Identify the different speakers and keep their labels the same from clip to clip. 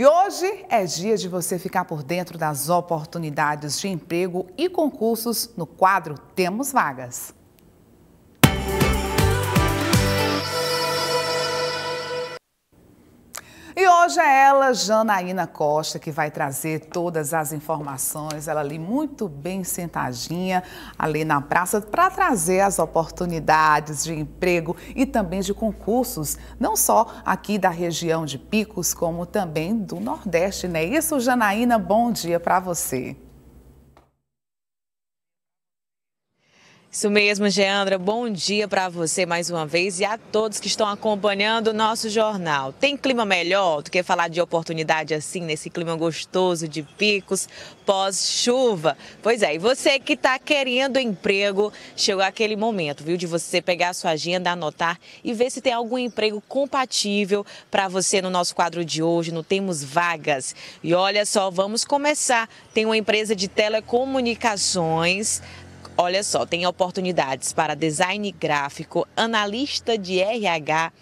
Speaker 1: E hoje é dia de você ficar por dentro das oportunidades de emprego e concursos no quadro Temos Vagas. Hoje é ela, Janaína Costa, que vai trazer todas as informações. Ela ali muito bem sentadinha, ali na praça, para trazer as oportunidades de emprego e também de concursos, não só aqui da região de Picos, como também do Nordeste, né? Isso, Janaína, bom dia para você.
Speaker 2: Isso mesmo, Geandra. Bom dia para você mais uma vez e a todos que estão acompanhando o nosso jornal. Tem clima melhor do que falar de oportunidade assim, nesse clima gostoso de picos pós-chuva? Pois é, e você que está querendo emprego, chegou aquele momento, viu, de você pegar a sua agenda, anotar e ver se tem algum emprego compatível para você no nosso quadro de hoje, no Temos Vagas. E olha só, vamos começar. Tem uma empresa de telecomunicações Olha só, tem oportunidades para design gráfico, analista de RH,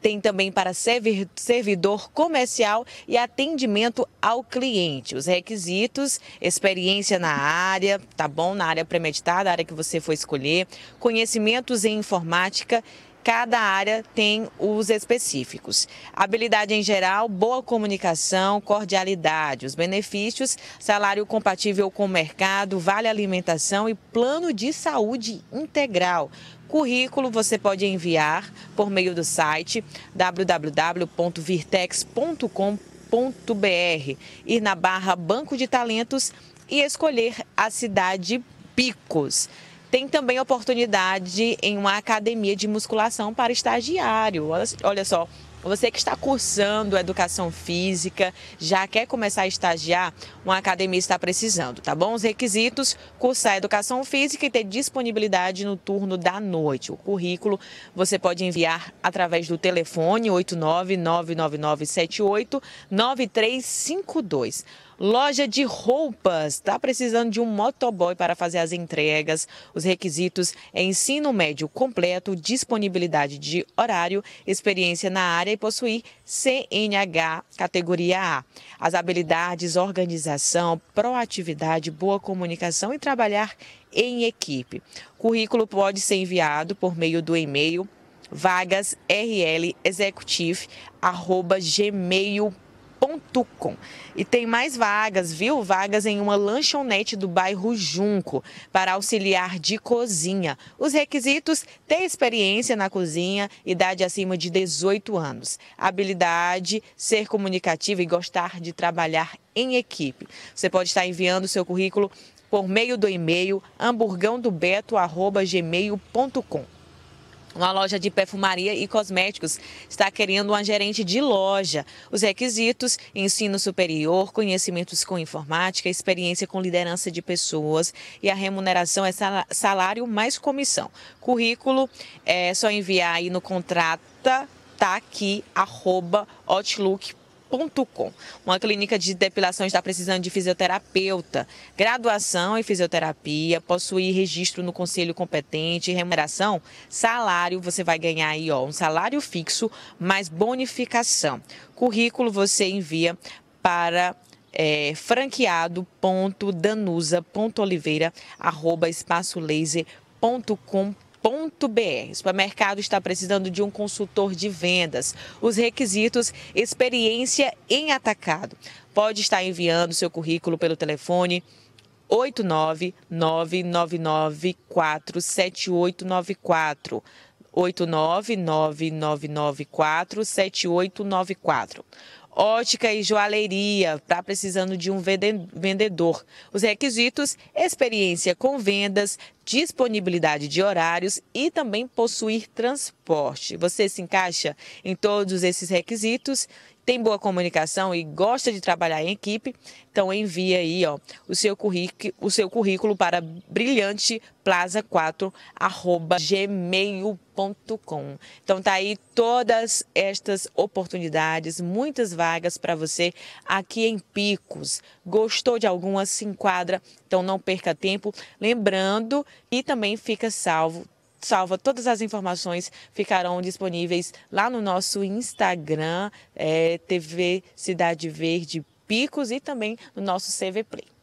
Speaker 2: tem também para servidor comercial e atendimento ao cliente. Os requisitos, experiência na área, tá bom? Na área premeditada, área que você for escolher, conhecimentos em informática cada área tem os específicos. Habilidade em geral, boa comunicação, cordialidade. Os benefícios, salário compatível com o mercado, vale alimentação e plano de saúde integral. Currículo você pode enviar por meio do site www.virtex.com.br, ir na barra Banco de Talentos e escolher a cidade Picos. Tem também oportunidade em uma academia de musculação para estagiário. Olha só, você que está cursando educação física, já quer começar a estagiar, uma academia está precisando, tá bom? Os requisitos: cursar educação física e ter disponibilidade no turno da noite. O currículo você pode enviar através do telefone 89999789352. Loja de roupas. Está precisando de um motoboy para fazer as entregas. Os requisitos é ensino médio completo, disponibilidade de horário, experiência na área e possuir CNH categoria A. As habilidades, organização, proatividade, boa comunicação e trabalhar em equipe. Currículo pode ser enviado por meio do e-mail vagasrlexecutive@gmail.com com E tem mais vagas, viu? Vagas em uma lanchonete do bairro Junco para auxiliar de cozinha. Os requisitos: ter experiência na cozinha, idade acima de 18 anos, habilidade, ser comunicativo e gostar de trabalhar em equipe. Você pode estar enviando seu currículo por meio do e-mail hamburgãodobeto@gmail.com. Uma loja de perfumaria e cosméticos está querendo uma gerente de loja. Os requisitos: ensino superior, conhecimentos com informática, experiência com liderança de pessoas e a remuneração é salário mais comissão. Currículo é só enviar aí no contrata tá aqui arroba uma clínica de depilação está precisando de fisioterapeuta, graduação em fisioterapia, possuir registro no conselho competente, remuneração, salário, você vai ganhar aí ó, um salário fixo mais bonificação. Currículo você envia para é, franqueado.danusa.oliveira.espaçolaser.com.br o supermercado está precisando de um consultor de vendas. Os requisitos: experiência em atacado. Pode estar enviando seu currículo pelo telefone 89999947894. 89999947894. Ótica e joalheria, está precisando de um vendedor. Os requisitos: experiência com vendas, disponibilidade de horários e também possuir transporte. Você se encaixa em todos esses requisitos tem boa comunicação e gosta de trabalhar em equipe, então envie aí ó, o, seu currículo, o seu currículo para brilhanteplaza4@gmail.com. Então tá aí todas estas oportunidades, muitas vagas para você aqui em Picos. Gostou de alguma? Se enquadra, então não perca tempo. Lembrando e também fica salvo salva, todas as informações ficarão disponíveis lá no nosso Instagram, é, TV Cidade Verde Picos e também no nosso CV Play.